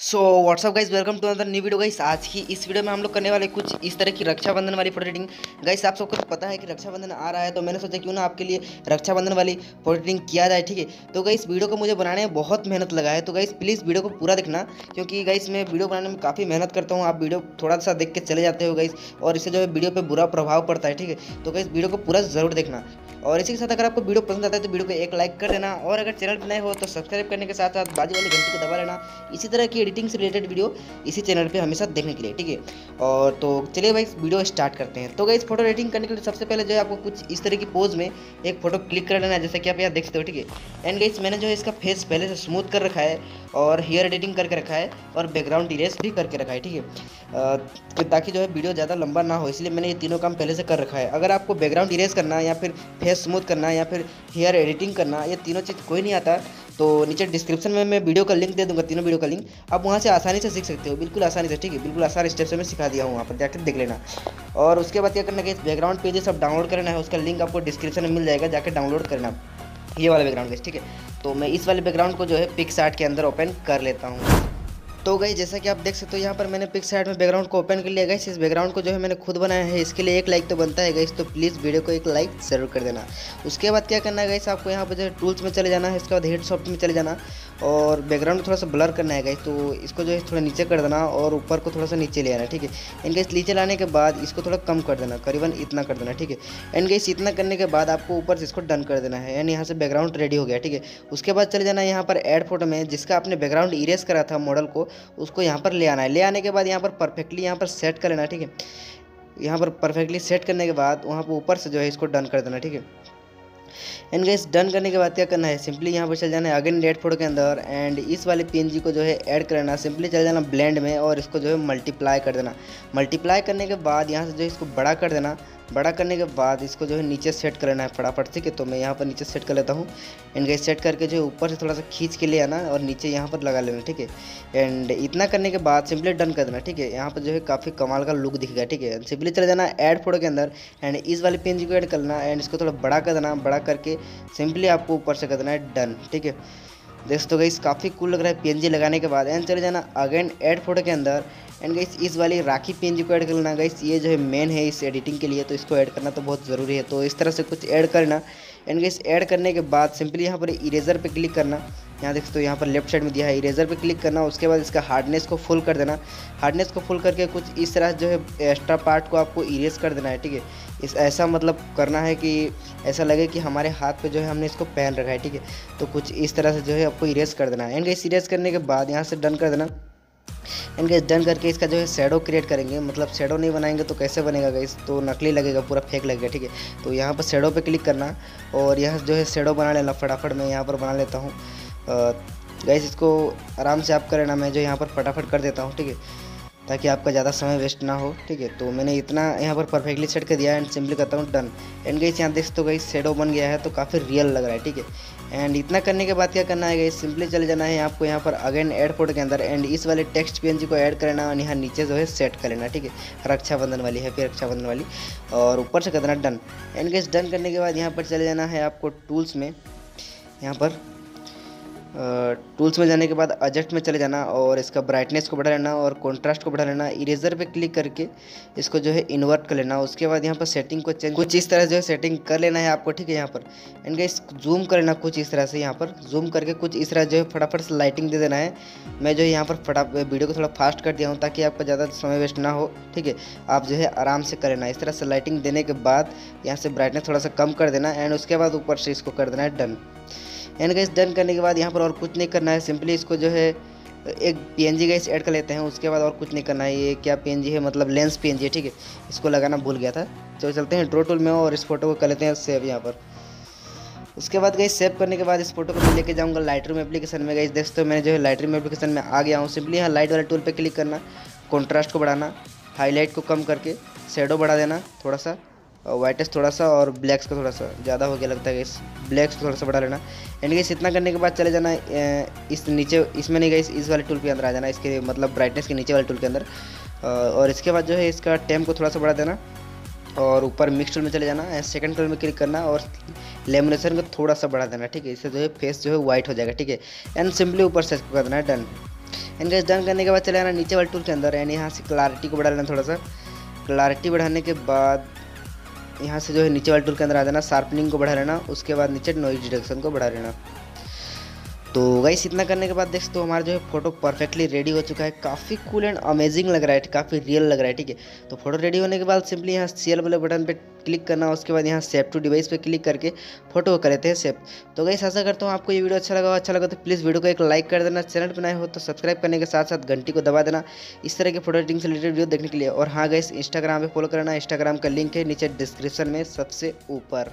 So what's up guys welcome to another new video guys आज की इस video में हम लोग करने वाले कुछ इस तरह की रक्षाबंधन वाली फ़ोटो गाइस आप सबको पता है कि रक्षाबंधन आ रहा है तो मैंने सोचा क्यों ना आपके लिए रक्षाबंधन वाली एडिटिंग किया जाए, ठीक है? तो गाइस वीडियो को मुझे बनाने में बहुत मेहनत लगा है तो गाइस प्लीज़ वीडियो को पूरा देखना, क्योंकि गाइस मैं वीडियो बनाने में काफ़ी मेहनत करता हूँ। आप वीडियो थोड़ा सा देख के चले जाते हो गाइस और इससे जो है वीडियो पर बुरा प्रभाव पड़ता है, ठीक है? तो गाइस वीडियो को पूरा ज़रूर देखना। और इसी के साथ अगर आपको वीडियो पसंद आता है तो वीडियो को एक लाइक कर देना और अगर चैनल पर नए हो तो सब्सक्राइब करने के साथ साथ बाजू वाली घंटी को दबा लेना। इसी तरह की एडिटिंग से रिलेटेड वीडियो इसी चैनल पे हमेशा देखने के लिए, ठीक है? और तो चलिए भाई, वीडियो स्टार्ट करते हैं। तो भाई फ़ोटो एडिटिंग करने के लिए सबसे पहले जो है आपको कुछ इस तरह की पोज में एक फ़ोटो क्लिक कर लेना है, जैसे कि आप यहाँ देख सकते हो, ठीक है? एंड गाइस मैंने जो है इसका फेस पहले से स्मूथ कर रखा है और हेयर एडिटिंग करके रखा है और बैकग्राउंड इरेज भी करके रखा है, ठीक है? ताकि जो है वीडियो ज़्यादा लंबा ना हो, इसलिए मैंने ये तीनों काम पहले से कर रखा है। अगर आपको बैकग्राउंड इरेज करना या फिर फेस स्मूथ करना या फिर हेयर एडिटिंग करना, ये तीनों चीज़ कोई नहीं आता। तो नीचे डिस्क्रिप्शन में मैं वीडियो का लिंक दे दूँगा, तीनों वीडियो का लिंक। आप वहाँ से आसानी से सीख सकते हो, बिल्कुल आसानी से, ठीक है? बिल्कुल आसान स्टेप से मैं सिखा दिया हूँ वहाँ पर, जाकर देख लेना। और उसके बाद क्या करना है बैकग्राउंड पेजेस सब डाउनलोड करना है, उसका लिंक आपको डिस्क्रिप्शन में मिल जाएगा, जाकर डाउनलोड करना। ये वाला बैकग्राउंड ठीक है? तो मैं इस वाले बैकग्राउंड को जो है पिक्स के अंदर ओपन कर लेता हूँ। तो गई। जैसा कि आप देख सकते हो, यहाँ पर मैंने पिक साइड में बैकग्राउंड को ओपन कर लिया। गई इस बैकग्राउंड को जो है मैंने खुद बनाया है, इसके लिए एक लाइक तो बनता है। गई तो प्लीज़ वीडियो को एक लाइक ज़रूर कर देना। उसके बाद क्या करना है गई आपको यहाँ पर जो है टूल्स में चले जाना है, इसके बाद हेड सॉफ्ट में चले जाना और बैकग्राउंड थोड़ा सा ब्लर करना है गई तो इसको जो है थोड़ा नीचे कर देना और ऊपर को थोड़ा सा नीचे ले आना, ठीक है? एंड गैस नीचे लाने के बाद इसको थोड़ा कम कर देना, करीबन इतना कर देना, ठीक है? एंड गैस इतना करने के बाद आपको ऊपर से इसको डन कर देना है। एंड यहाँ से बैकग्राउंड रेडी हो गया, ठीक है? उसके बाद चले जाना यहाँ पर एड फ़ोटो में, जिसका आपने बैकग्राउंड इरेज करा था मॉडल को। उसको यहाँ पर ले आना है। ले आने के बाद यहाँ पर परफेक्टली यहाँ पर सेट कर लेना, ठीक है? यहाँ पर परफेक्टली सेट करने के बाद वहाँ पर ऊपर से जो है इसको डन कर देना, ठीक है? एंड गैस डन करने के बाद क्या करना है? सिंपली यहाँ पर चल जाना है अगेन डेट फ़ोटो के अंदर एंड इस वाले पीएनजी को जो है ऐड करना सिंपली चल जाना ब्लेंड में और इसको जो है मल्टीप्लाई कर देना। मल्टीप्लाई करने के बाद यहाँ से जो है इसको बड़ा कर देना। बड़ा करने के बाद इसको जो है नीचे सेट कर लेना है फटाफट ठीक है तो मैं यहाँ पर नीचे सेट कर लेता हूँ। एंड गैस सेट करके जो है ऊपर से थोड़ा सा खींच के ले आना और नीचे यहाँ पर लगा लेना, ठीक है? एंड इतना करने के बाद सिंपली डन कर देना, ठीक है? यहाँ पर जो है काफ़ी कमाल का लुक दिखेगा, ठीक है? सिंपली चले जाना ऐड फ़ोटो के अंदर एंड इस वाले पेन को ऐड करना एंड इसको थोड़ा बड़ा कर देना, बड़ा करके सिंपली आपको ऊपर से कर देना है डन ठीक है? देख तो गई काफ़ी कूल लग रहा है पीएनजी लगाने के बाद एंड चले जाना अगेन एड फ़ोटो के अंदर। एंड गई इस वाली राखी पेन को ऐड करना गई ये जो है मेन है इस एडिटिंग के लिए तो इसको ऐड करना तो बहुत ज़रूरी है। तो इस तरह से कुछ ऐड करना एंड गई ऐड करने के बाद सिंपली यहाँ पर इरेजर पे क्लिक करना। यहाँ देख तो यहाँ पर लेफ़्ट साइड में दिया है। इरेजर पे क्लिक करना, उसके बाद इसका हार्डनेस को फुल कर देना। हार्डनेस को फुल करके कुछ इस तरह जो है एक्स्ट्रा पार्ट को आपको इरेज कर देना है, ठीक है? इस, ऐसा मतलब करना है कि ऐसा लगे कि हमारे हाथ पे जो है हमने इसको पहन रखा है, ठीक है? तो कुछ इस तरह से जो है आपको इरेज कर देना है। एंड गई इरेज करने के बाद यहाँ से डन कर देना। एंड गैस डन करके इसका जो है शेडो क्रिएट करेंगे। मतलब शेडो नहीं बनाएँगे तो कैसे बनेगा गैस तो नकली लगेगा, पूरा फेक लगेगा, ठीक है? तो यहाँ पर शेडो पे क्लिक करना और यहाँ जो है शेडो बना लेना फटाफट। मैं यहाँ पर बना लेता हूँ। गैस इसको आराम से आप करें ना, मैं जो यहाँ पर फटाफट कर देता हूँ, ठीक है? ताकि आपका ज़्यादा समय वेस्ट ना हो, ठीक है? तो मैंने इतना यहाँ पर परफेक्टली सेट कर दिया एंड सिंपली करता हूँ डन एंड गई यहाँ देख तो गई शेडो बन गया है तो काफ़ी रियल लग रहा है, ठीक है? एंड इतना करने के बाद क्या करना है गई सिंपली चले जाना है आपको यहाँ पर अगेन एड फ़ोटो के अंदर. एंड इस वाले टेक्स्ट पी को ऐड करना और यहाँ नीचे जो है सेट कर लेना, ठीक है? रक्षाबंधन वाली है, फिर रक्षाबंधन वाली. और ऊपर से कर देना डन एंड गैस डन करने के बाद यहाँ पर चले जाना है आपको टूल्स में. यहाँ पर टूल्स में जाने के बाद अजेक्ट में चले जाना और इसका ब्राइटनेस को बढ़ा लेना और कॉन्ट्रास्ट को बढ़ा लेना इरेजर पे क्लिक करके इसको जो है इन्वर्ट कर लेना। उसके बाद यहाँ पर सेटिंग को चेंज कुछ इस तरह जो है सेटिंग कर लेना है आपको, ठीक है, यहाँ पर। एंड इस जूम कर लेना कुछ इस तरह से यहाँ पर। जूम करके कुछ इस तरह जो है फटाफट से लाइटिंग दे देना है। मैं जो है यहाँ पर फटा वीडियो को थोड़ा फास्ट कर दिया हूँ ताकि आपका ज़्यादा समय वेस्ट ना हो, ठीक है। आप जो है आराम से कर लेना। इस तरह से लाइटिंग देने के बाद यहाँ से ब्राइटनेस थोड़ा सा कम कर देना। एंड उसके बाद ऊपर से इसको कर देना है डन एंड गैस डन करने के बाद यहाँ पर और कुछ नहीं करना है। सिंपली इसको जो है, एक P N G gas add कर लेते हैं। उसके बाद और कुछ नहीं करना है। ये क्या पी एन जी है? मतलब लेंस पी एन जी है, ठीक है? इसको लगाना भूल गया था। तो चलते हैं। ड्रो टूल में और इस फ़ोटो को कर लेते हैं सेव यहाँ पर। उसके बाद गई सेव करने के बाद इस फ़ोटो को मैं लेके जाऊँगा लाइट रूम एप्लीकेशन में। गई देख तो मैं जो है लाइट रूम एप्लीकेशन में आ गया हूँ। सिंपली यहाँ लाइट वाले टूल पर क्लिक करना कॉन्ट्रास्ट को बढ़ाना हाईलाइट को कम करके शेडो बढ़ा देना थोड़ा सा। वाइटेस्ट थोड़ा सा और ब्लैक्स का थोड़ा सा ज़्यादा हो गया लगता है इस ब्लैक्स को थोड़ा सा बढ़ा लेना। एंड गैस इतना करने के बाद चले जाना इस नीचे, इसमें नहीं गई इस वाले टूल के अंदर आ जाना, इसके मतलब ब्राइटनेस के नीचे वाले टूल के अंदर। और इसके बाद जो है, इसका टेम को थोड़ा सा बढ़ा देना। और ऊपर मिक्स टूल में चले जाना एंड सेकंड टूल में क्लिक करना, और लेमिनेशन को थोड़ा सा बढ़ा देना, ठीक है। इससे जो है फेस जो है वाइट हो जाएगा, ठीक है। एंड सिंपली ऊपर से इसको कर देना डन एंड गैस डन करने के बाद चले जाना नीचे वाले टूल के अंदर यानी यहाँ से क्लारिटी को बढ़ा लेना थोड़ा सा क्लारिटी बढ़ाने के बाद यहाँ से जो है नीचे वाले टूल के अंदर आ जाना शार्पनिंग को बढ़ा लेना, उसके बाद नीचे नॉइज़ डिडक्शन को बढ़ा लेना। तो गाइस इतना करने के बाद देख तो हमारा जो है फ़ोटो परफेक्टली रेडी हो चुका है। काफ़ी कूल एंड अमेजिंग लग रहा है, काफ़ी रियल लग रहा है, ठीक है? तो फ़ोटो रेडी होने के बाद सिंपली यहाँ सीएल वाले बटन पे क्लिक करना, उसके बाद यहाँ सेव टू डिवाइस पे क्लिक करके फ़ोटो कर लेते हैं सेव तो गाइस ऐसा करता हूँ आपको ये वीडियो अच्छा लगा अच्छा लगा तो प्लीज़ वीडियो को एक लाइक कर देना चैनल पर नए हो तो सब्सक्राइब करने के साथ साथ घंटी को दबा देना। इस तरह के फ़ोटो एडिटिंग से रिलेटेड वीडियो देखने के लिए। और हाँ गाइस इंस्टाग्राम पर फॉलो करना। इंस्टाग्राम का लिंक है नीचे डिस्क्रिप्शन में सबसे ऊपर।